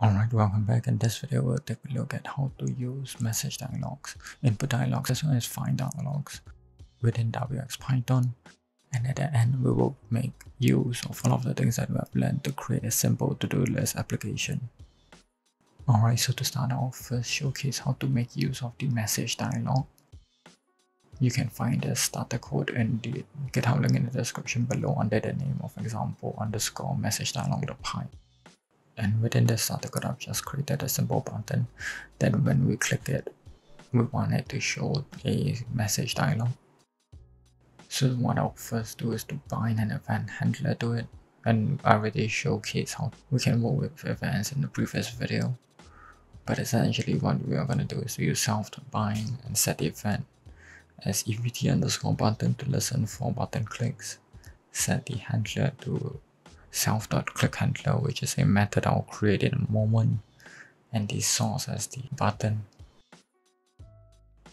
Alright, welcome back. In this video, we'll take a look at how to use message dialogues, input dialogues, as well as file dialogues within WX Python. And at the end, we will make use of all of the things that we have learned to create a simple to-do list application. Alright, so to start off, first showcase how to make use of the message dialog. You can find the starter code in the GitHub link in the description below under the name of example underscore message dialog.py and within this code I've just created a simple button that when we click it we want it to show a message dialog. So what I'll first do is to bind an event handler to it and I already showcased how we can work with events in the previous video. But essentially what we are going to do is use self to bind and set the event as evt underscore button to listen for button clicks. Set the handler to self.clickHandler, which is a method I'll create in a moment, and the source as the button.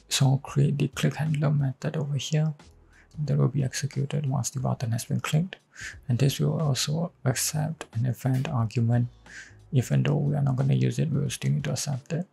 So I'll create the clickHandler method over here that will be executed once the button has been clicked. And this will also accept an event argument. Even though we are not going to use it, we will still need to accept it.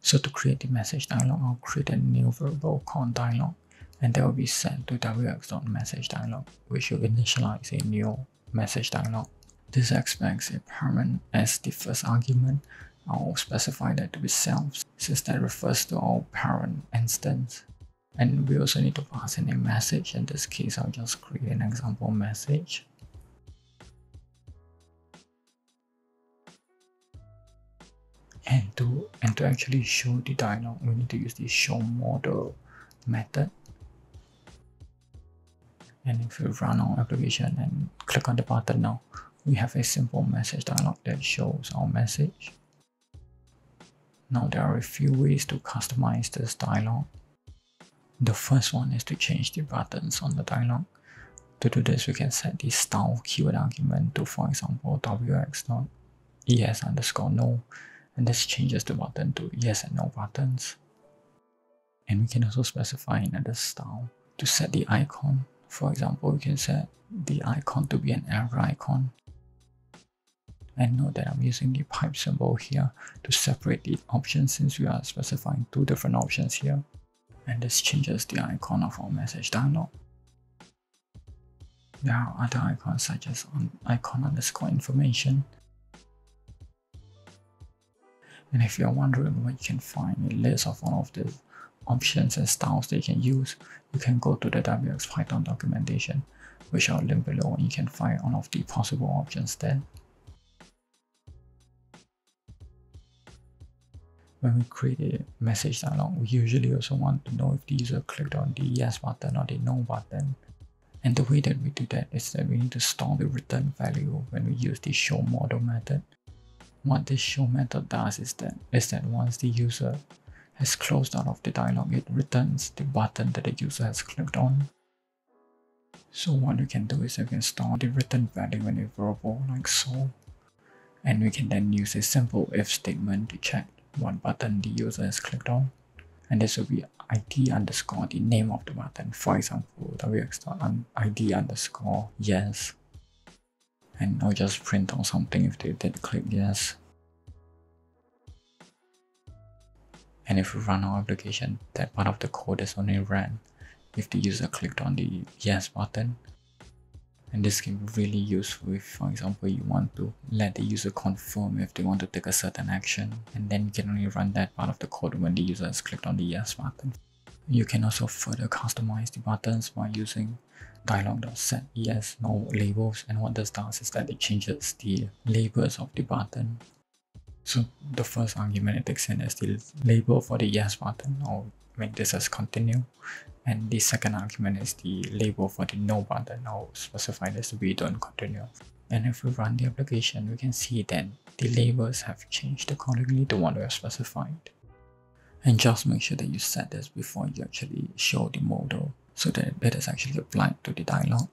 So to create the message dialog, I'll create a new variable called dialog and that will be sent to wx.message dialog, which will initialize a new message dialog. This expects a parent as the first argument. I'll specify that to be self, since that refers to our parent instance. And we also need to pass in a message. In this case, I'll just create an example message. And to, and to actually show the dialog, we need to use the show modal method and if we run our application and click on the button now we have a simple message dialog that shows our message. Now there are a few ways to customize this dialog. The first one is to change the buttons on the dialog. To do this we can set the style keyword argument to for example wx yes underscore no. And this changes the button to yes and no buttons. And we can also specify another style to set the icon for example, you can set the icon to be an error icon. And note that I'm using the pipe symbol here to separate the options since we are specifying two different options here. And this changes the icon of our message dialog. There are other icons such as on icon underscore information. And if you're wondering where you can find a list of all of these options and styles that you can use, you can go to the WX Python documentation, which I'll link below and you can find all of the possible options there. When we create a message dialog, we usually also want to know if the user clicked on the yes button or the no button. And the way that we do that is that we need to store the return value when we use the show modal method. What this show method does is that is that once the user has closed out of the dialog, it returns the button that the user has clicked on. So what we can do is we can store the return value in a variable like so. And we can then use a simple if statement to check what button the user has clicked on. And this will be id underscore the name of the button. For example, wx.id um, underscore yes. And I'll just print on something if they did click yes. And if we run our application that part of the code is only ran if the user clicked on the yes button. And this can be really useful if for example you want to let the user confirm if they want to take a certain action and then you can only run that part of the code when the user has clicked on the yes button. You can also further customize the buttons by using dialog.set yes no labels. And what this does is that it changes the labels of the button so the first argument it takes in is the label for the yes button. I'll make this as continue. And the second argument is the label for the no button. I'll specify this to be don't continue. And if we run the application, we can see that the labels have changed accordingly to what we have specified. And just make sure that you set this before you actually show the model so that it is actually applied to the dialog.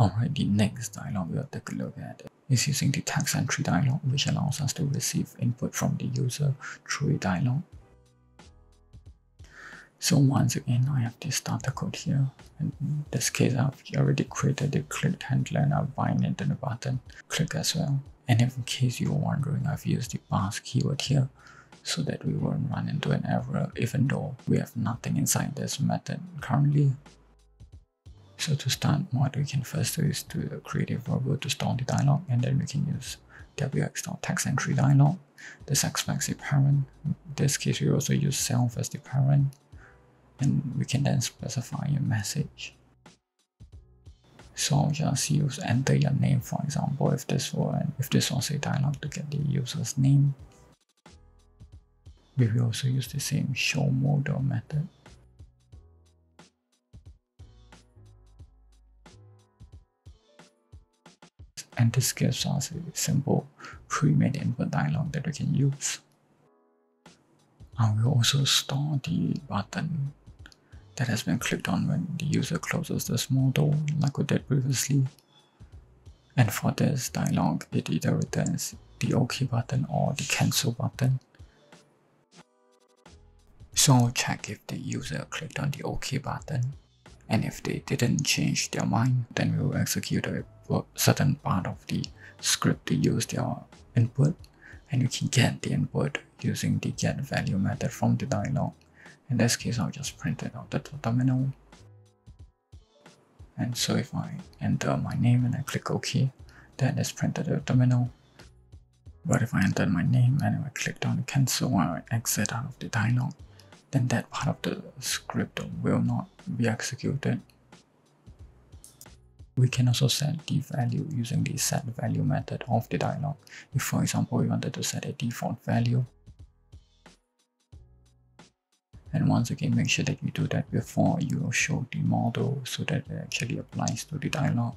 Alright, the next dialog we'll take a look at is using the text entry dialog, which allows us to receive input from the user through a dialog. So once again, I have the starter code here. In this case, I've already created the click handler and I've bind it to the button click as well. And in case you're wondering, I've used the pass keyword here so that we won't run into an error even though we have nothing inside this method currently. So to start, what we can first do is to create a variable to store the dialog and then we can use wx.textEntry dialog. This expects a parent. In this case, we also use self as the parent and we can then specify a message. So just use enter your name for example if this were if this was a dialog to get the user's name. We will also use the same show modal method. And this gives us a simple pre-made input dialog that we can use. I will also store the button that has been clicked on when the user closes small door like we did previously. And for this dialog, it either returns the OK button or the cancel button. So I'll check if the user clicked on the OK button and if they didn't change their mind, then we will execute a certain part of the script to use your input and you can get the input using the get value method from the dialog. In this case, I'll just print it out the terminal. And so if I enter my name and I click OK, then it's printed at the terminal. But if I enter my name and I click on cancel or exit out of the dialog, then that part of the script will not be executed. We can also set the value using the set value method of the dialog. If for example we wanted to set a default value, and once again make sure that you do that before you show the model so that it actually applies to the dialog.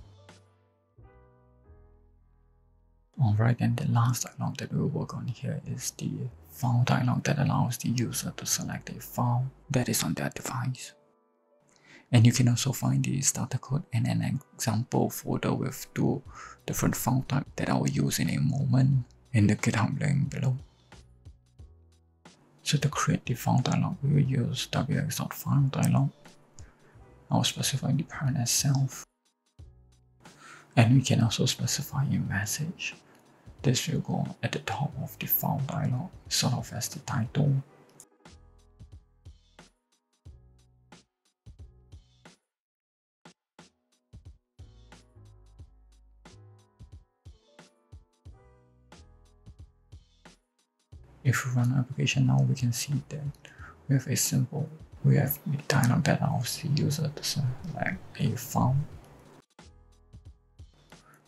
Alright and the last dialog that we'll work on here is the file dialog that allows the user to select a file that is on their device and you can also find the starter code and an example folder with two different file types that I will use in a moment in the GitHub link below. So to create the file dialog, we will use wx.file dialog. I'll specify the parent as self. And we can also specify a message. This will go at the top of the file dialog, sort of as the title. If we run application now, we can see that we have a simple, we have the dialog that allows the user to select a file.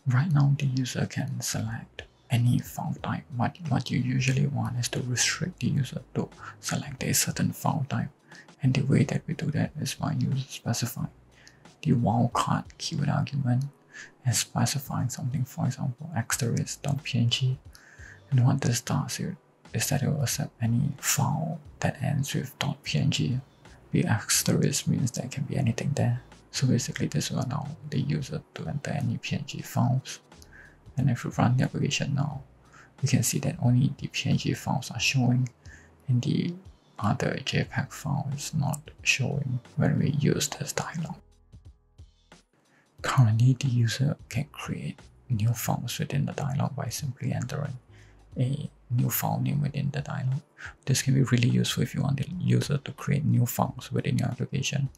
Right now, the user can select any file type, but what you usually want is to restrict the user to select a certain file type. And the way that we do that is by using specifying the wildcard keyword argument and specifying something, for example, asterisk.png. And what this does, it is that it will accept any file that ends with .png. The asterisk means there can be anything there. So basically this will allow the user to enter any PNG files. And if we run the application now, we can see that only the PNG files are showing and the other JPEG file is not showing when we use this dialog. Currently, the user can create new files within the dialog by simply entering a new file name within the dialog. This can be really useful if you want the user to create new files within your application.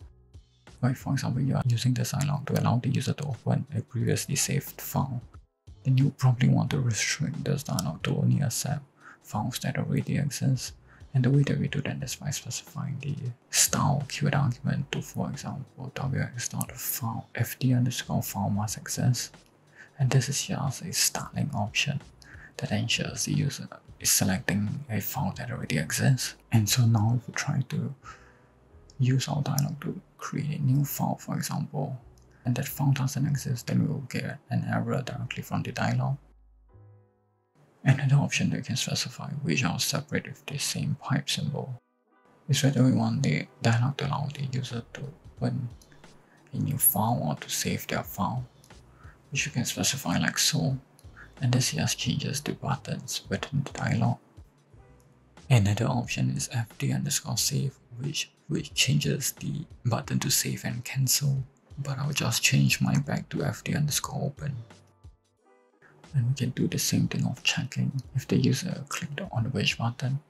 Like for example, you are using the dialog to allow the user to open a previously saved file. Then you probably want to restrict this dialog to only accept files that already exist. And the way that we do that is by specifying the style keyword argument to, for example, wx.file fd underscore file must exist. And this is just a styling option that ensures the user is selecting a file that already exists. And so now if we try to use our dialog to create a new file, for example, and that file doesn't exist, then we will get an error directly from the dialog. Another option that we can specify, which I'll separate with the same pipe symbol, is whether we want the dialog to allow the user to open a new file or to save their file, which you can specify like so and this just changes the buttons within the dialog. Another option is fd underscore save which which changes the button to save and cancel. But I'll just change mine back to FD underscore open. And we can do the same thing of checking if the user clicked on the wedge button.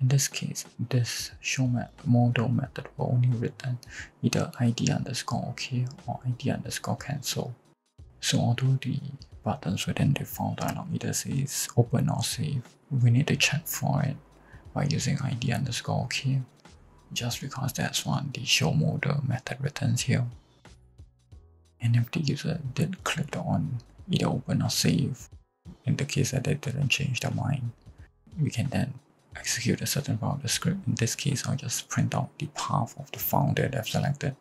In this case, this show modal method will only return either id underscore ok or id underscore cancel. So although the buttons within the file dialog either says open or save, we need to check for it by using id underscore ok, just because that's what the show modal method returns here. And if the user did click on either open or save, in the case that they didn't change their mind, we can then execute a certain part of the script. In this case, I'll just print out the path of the file that they've selected,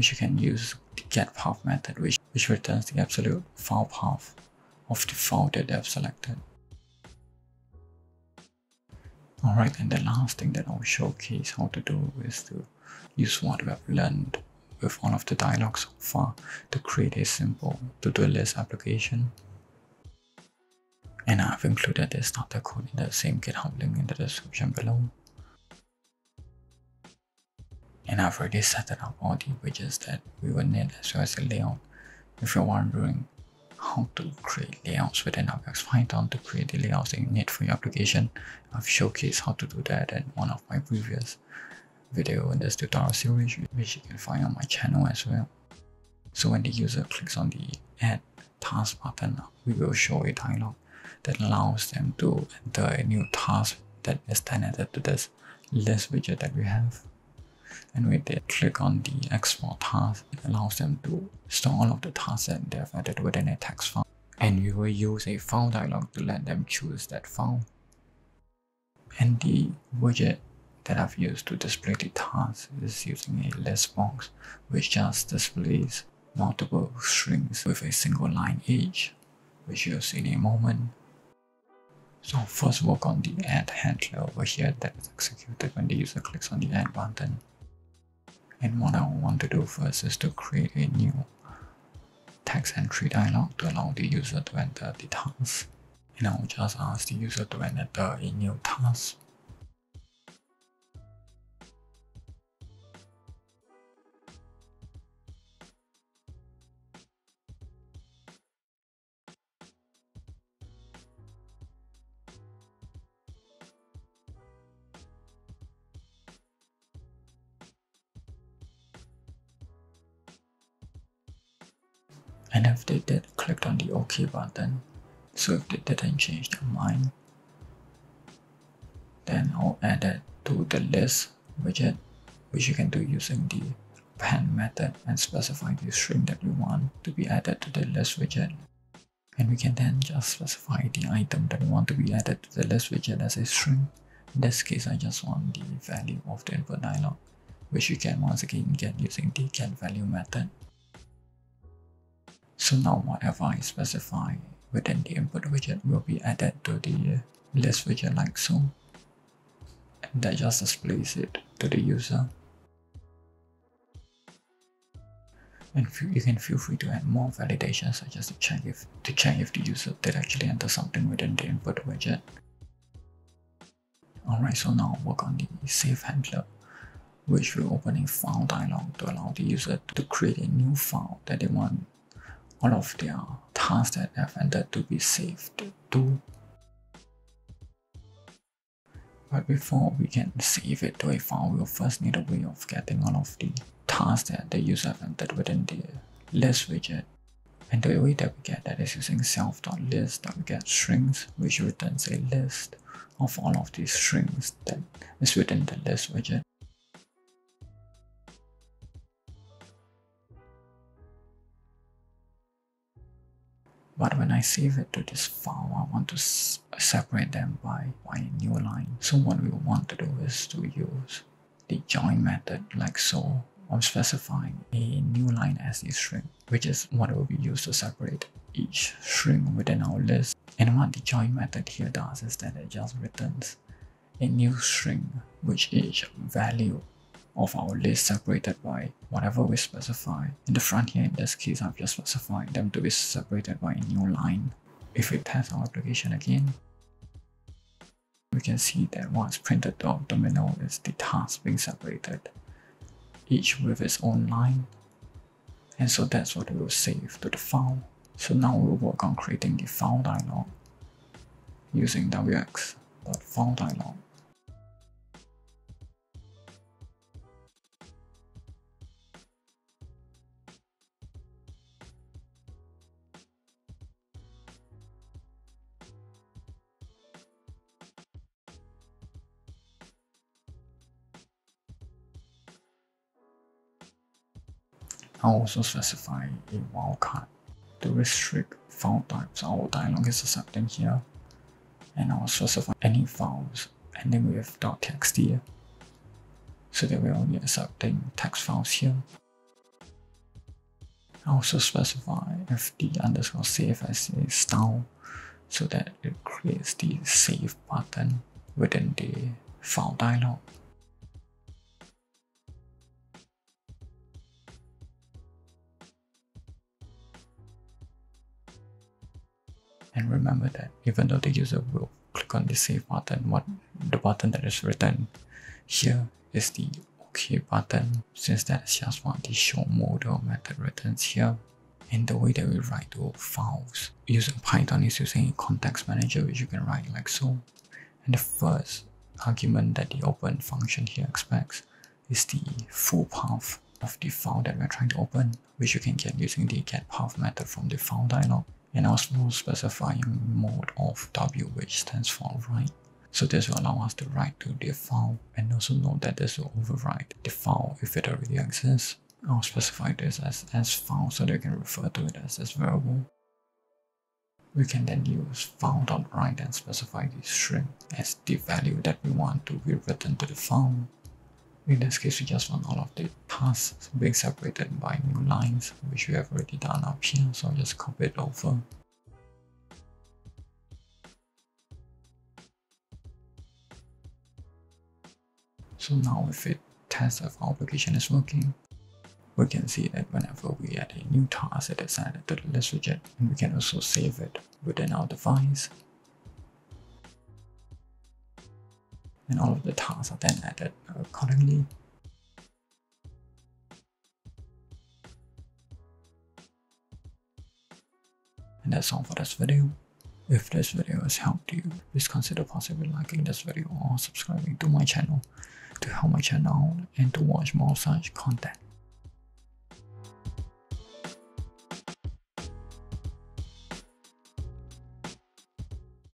which you can use the get path method, which, which returns the absolute file path of the file that they've selected. Alright, and the last thing that I'll showcase how to do is to use what we have learned with all of the dialogues so far to create a simple to-do list application. And I've included the starter code in the same GitHub link in the description below. And I've already set up all the widgets that we will need as well as the layout. If you're wondering how to create layouts within WX Python to create the layouts that you need for your application. I've showcased how to do that in one of my previous video in this tutorial series which you can find on my channel as well. So when the user clicks on the add task button, we will show a dialog that allows them to enter a new task that is then added to this list widget that we have and when they click on the export task, it allows them to store all of the tasks that they've added within a text file. And we will use a file dialog to let them choose that file. And the widget that I've used to display the task is using a list box, which just displays multiple strings with a single line each, which you'll see in a moment. So first work on the add handler over here that is executed when the user clicks on the add button. And what I want to do first is to create a new text entry dialog to allow the user to enter the task. And I will just ask the user to enter a new task. The OK button, so if they didn't change their mind, then I'll add it to the list widget, which you can do using the pen method and specify the string that you want to be added to the list widget. And we can then just specify the item that we want to be added to the list widget as a string. In this case, I just want the value of the input dialog, which you can once again get using the get value method. So now whatever I specify within the input widget will be added to the list widget like so. And that just displays it to the user. And you can feel free to add more validation such as to check if to check if the user did actually enter something within the input widget. Alright, so now work on the save handler, which will open a file dialog to allow the user to create a new file that they want all of their tasks that they've entered to be saved to. But before we can save it to a file, we'll first need a way of getting all of the tasks that the user have entered within the list widget. And the way that we get that is using self.list.get strings, which returns a list of all of these strings that is within the list widget. But when I save it to this file, I want to separate them by, by a new line. So what we want to do is to use the join method like so. I'm specifying a new line as a string, which is what will be used to separate each string within our list. And what the join method here does is that it just returns a new string which each value of our list separated by whatever we specify. In the front here, in this case, I've just specified them to be separated by a new line. If we test our application again, we can see that what's printed out the menu is the task being separated each with its own line. And so that's what we will save to the file. So now we'll work on creating the file dialog using wx.file dialog. Also specify a wildcard to restrict file types our dialog is accepting here. And I'll specify any files ending with .txt so that we're only accepting text files here. I also specify fd underscore save as a style so that it creates the save button within the file dialog. And remember that even though the user will click on the save button, what the button that is written here is the OK button, since that's just what the show modal method returns here. In the way that we write to files using Python is using a context manager, which you can write like so. And the first argument that the open function here expects is the full path of the file that we're trying to open, which you can get using the getPath method from the file dialog and also specifying mode of W which stands for write. So this will allow us to write to the file and also note that this will override the file if it already exists. I'll specify this as s file so that they can refer to it as s variable. We can then use file.write and specify the string as the value that we want to be written to the file. In this case, we just want all of the tasks being separated by new lines, which we have already done up here, so I'll just copy it over. So now if it tests if our application is working, we can see that whenever we add a new task, it is added to the list widget, and we can also save it within our device. And all of the tasks are then added uh, accordingly. And that's all for this video. If this video has helped you, please consider possibly liking this video or subscribing to my channel to help my channel and to watch more such content.